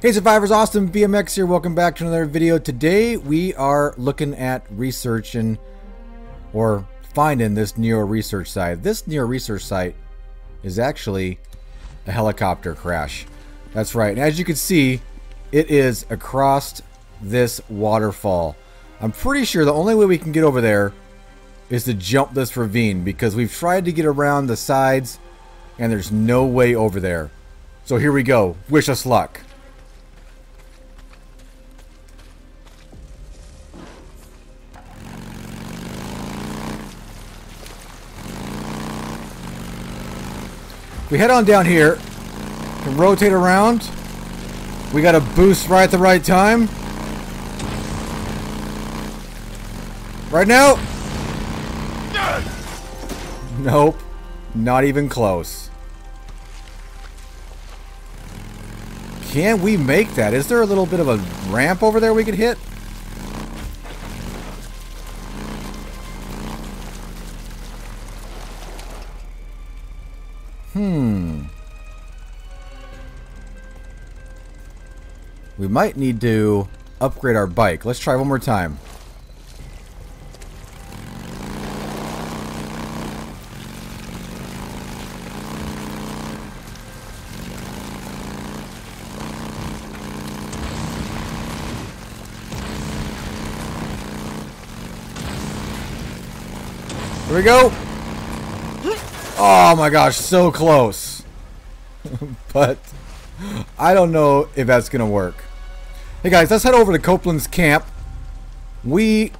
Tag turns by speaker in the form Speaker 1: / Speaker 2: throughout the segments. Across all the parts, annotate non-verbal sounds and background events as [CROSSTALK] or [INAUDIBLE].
Speaker 1: Hey survivors, Austin BMX here. Welcome back to another video. Today we are looking at researching or finding this Nero research site. This Nero research site is actually a helicopter crash. That's right. And as you can see, it is across this waterfall. I'm pretty sure the only way we can get over there is to jump this ravine because we've tried to get around the sides and there's no way over there. So here we go. Wish us luck. We head on down here, can rotate around. We got a boost right at the right time. Right now. Nope. Not even close. Can we make that? Is there a little bit of a ramp over there we could hit? We might need to upgrade our bike. Let's try one more time. Here we go. Oh my gosh, so close. [LAUGHS] but I don't know if that's going to work. Hey guys, let's head over to Copeland's camp. We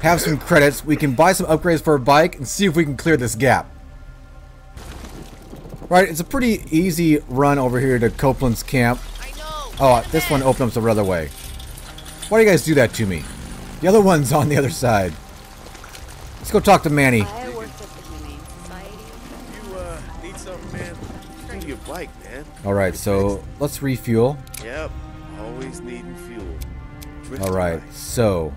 Speaker 1: have some credits. We can buy some upgrades for a bike and see if we can clear this gap. Right, it's a pretty easy run over here to Copeland's camp. Oh, this one opens up the other way. Why do you guys do that to me? The other one's on the other side. Let's go talk to Manny.
Speaker 2: I worked at the Humane Society.
Speaker 3: You uh need something, man? Bring your bike, man.
Speaker 1: Alright, so let's refuel.
Speaker 3: Yep. Always needing fuel. Drift
Speaker 1: Alright,
Speaker 3: away.
Speaker 1: so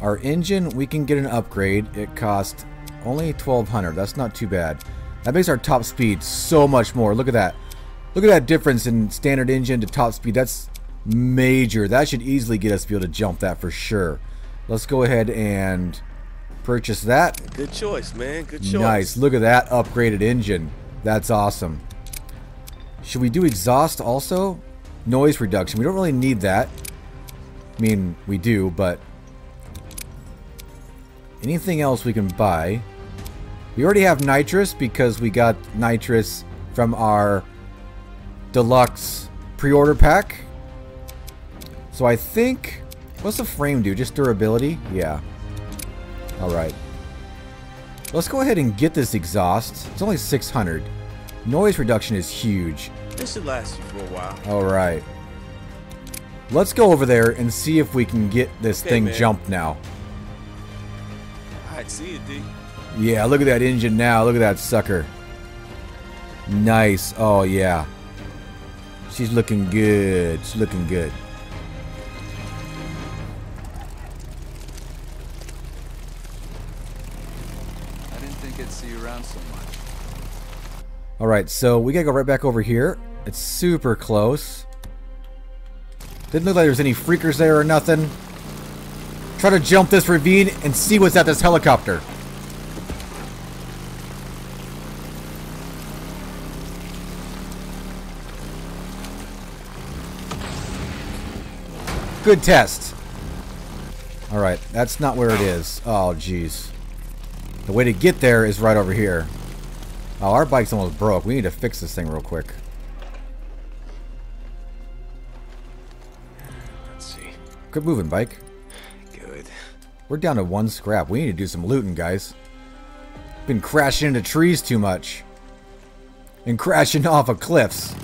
Speaker 1: our engine, we can get an upgrade. It costs only 1200 That's not too bad. That makes our top speed so much more. Look at that. Look at that difference in standard engine to top speed. That's major. That should easily get us to be able to jump that for sure. Let's go ahead and purchase that.
Speaker 3: Good choice, man. Good choice.
Speaker 1: Nice. Look at that upgraded engine. That's awesome. Should we do exhaust also? Noise reduction. We don't really need that. I mean, we do, but anything else we can buy? We already have nitrous because we got nitrous from our deluxe pre-order pack. So I think what's the frame do? Just durability? Yeah. All right. Let's go ahead and get this exhaust. It's only 600. Noise reduction is huge.
Speaker 3: This should last you for a while.
Speaker 1: Alright. Let's go over there and see if we can get this
Speaker 3: Okay,
Speaker 1: thing
Speaker 3: man.
Speaker 1: jumped now.
Speaker 3: Alright, see you, D.
Speaker 1: Yeah, look at that engine now. Look at that sucker. Nice. Oh, yeah. She's looking good. She's looking good.
Speaker 4: I didn't think I'd see you around so much.
Speaker 1: Alright, so we gotta go right back over here. It's super close. Didn't look like there was any freakers there or nothing. Try to jump this ravine and see what's at this helicopter. Good test. Alright, that's not where it is. Oh, jeez. The way to get there is right over here. Oh, our bike's almost broke. We need to fix this thing real quick.
Speaker 3: Let's see.
Speaker 1: Good moving, bike.
Speaker 3: Good.
Speaker 1: We're down to one scrap. We need to do some looting, guys. Been crashing into trees too much. And crashing [LAUGHS] off of cliffs.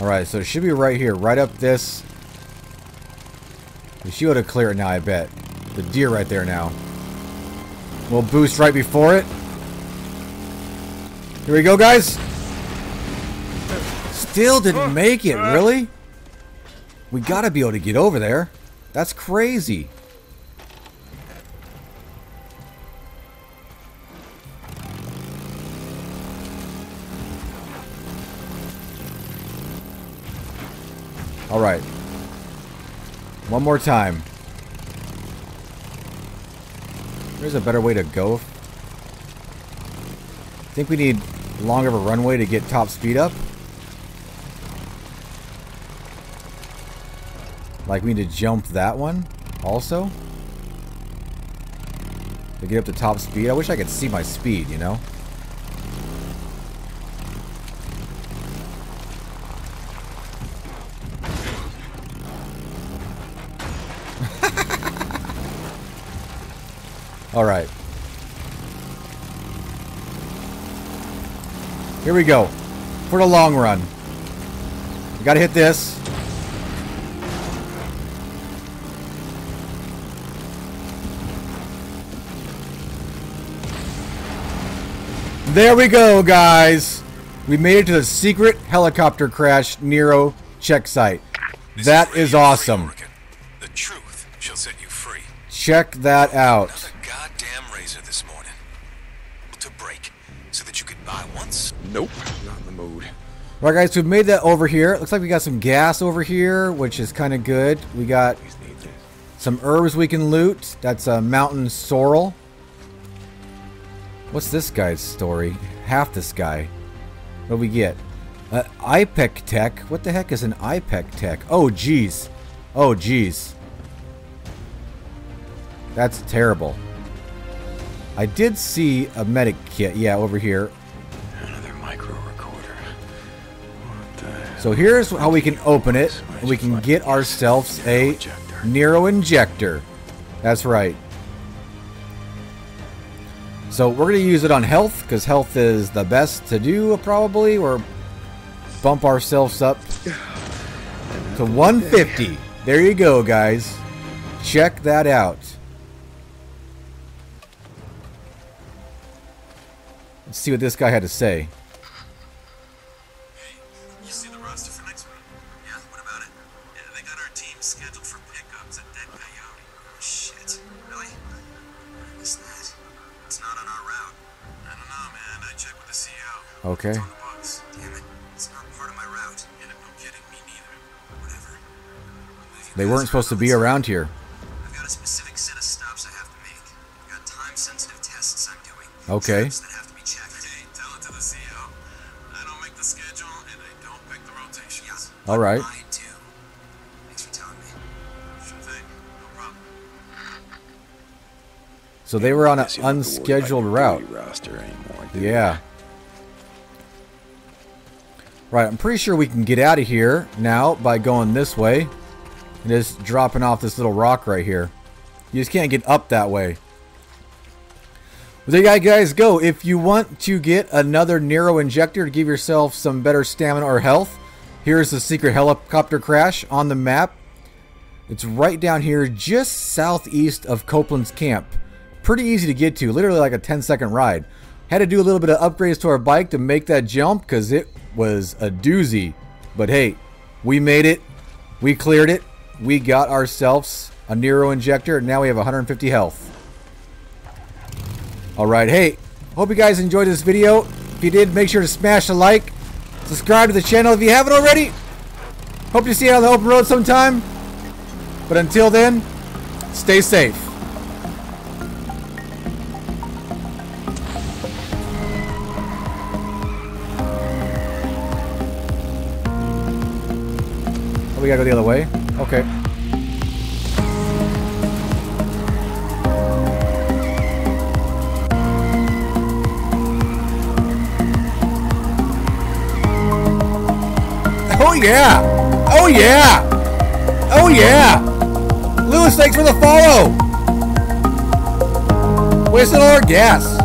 Speaker 1: Alright, so it should be right here. Right up this. She would have cleared it now, I bet. The deer right there now. We'll boost right before it. Here we go, guys. Still didn't make it, uh. really? We gotta be able to get over there. That's crazy. Alright. One more time. There's a better way to go. I think we need longer of a runway to get top speed up? Like we need to jump that one also? To get up to top speed? I wish I could see my speed, you know? Alright. Here we go. For the long run. You gotta hit this. There we go, guys. We made it to the secret helicopter crash Nero check site.
Speaker 5: This
Speaker 1: That
Speaker 5: Radio
Speaker 1: is awesome.
Speaker 5: Oregon. The truth shall set you free.
Speaker 1: Check that out.
Speaker 5: Another goddamn razor this morning. To break, so that you could buy once.
Speaker 3: Nope, not in the mood.
Speaker 1: Right, guys, we've made that over here. Looks like we got some gas over here, which is kind of good. We got
Speaker 3: Just need this.
Speaker 1: some herbs we can loot. That's a mountain sorrel. What's this guy's story? Half this guy. What do we get? Uh, IPEC tech. What the heck is an IPEC tech? Oh, jeez. Oh, jeez. That's terrible. I did see a medic kit. Yeah, over here. So here's how we can open it. We can get ourselves a Nero injector. That's right. So we're going to use it on health because health is the best to do probably or bump ourselves up to 150. There you go guys. Check that out. Let's see what this guy had to say.
Speaker 6: They
Speaker 1: weren't supposed to be around here.
Speaker 6: I've got a specific set of stops I have to make. I've got time-sensitive tests I'm doing.
Speaker 1: Okay.
Speaker 6: Trips that have to be checked. Hey, tell it to the CEO. I don't make the schedule, and I don't pick the rotations. Yeah.
Speaker 1: All right.
Speaker 6: I do. Thanks for telling me. Sure thing. No problem.
Speaker 1: So they were on an
Speaker 3: Guess you don't have to worry about
Speaker 1: unscheduled route.
Speaker 3: roster anymore, do you?
Speaker 1: Yeah. Right, I'm pretty sure we can get out of here now by going this way. And just dropping off this little rock right here. You just can't get up that way. There you guys go. If you want to get another Nero injector to give yourself some better stamina or health, here's the secret helicopter crash on the map. It's right down here, just southeast of Copeland's camp. Pretty easy to get to, literally like a 10 second ride. Had to do a little bit of upgrades to our bike to make that jump because it was a doozy. But hey, we made it. We cleared it. We got ourselves a Nero injector. And now we have 150 health. Alright, hey, hope you guys enjoyed this video. If you did, make sure to smash a like. Subscribe to the channel if you haven't already. Hope to see you on the open road sometime. But until then, stay safe. Oh, we gotta go the other way? Okay. Oh yeah! Oh yeah! Oh yeah! Lewis, thanks for the follow! Wasting all our gas.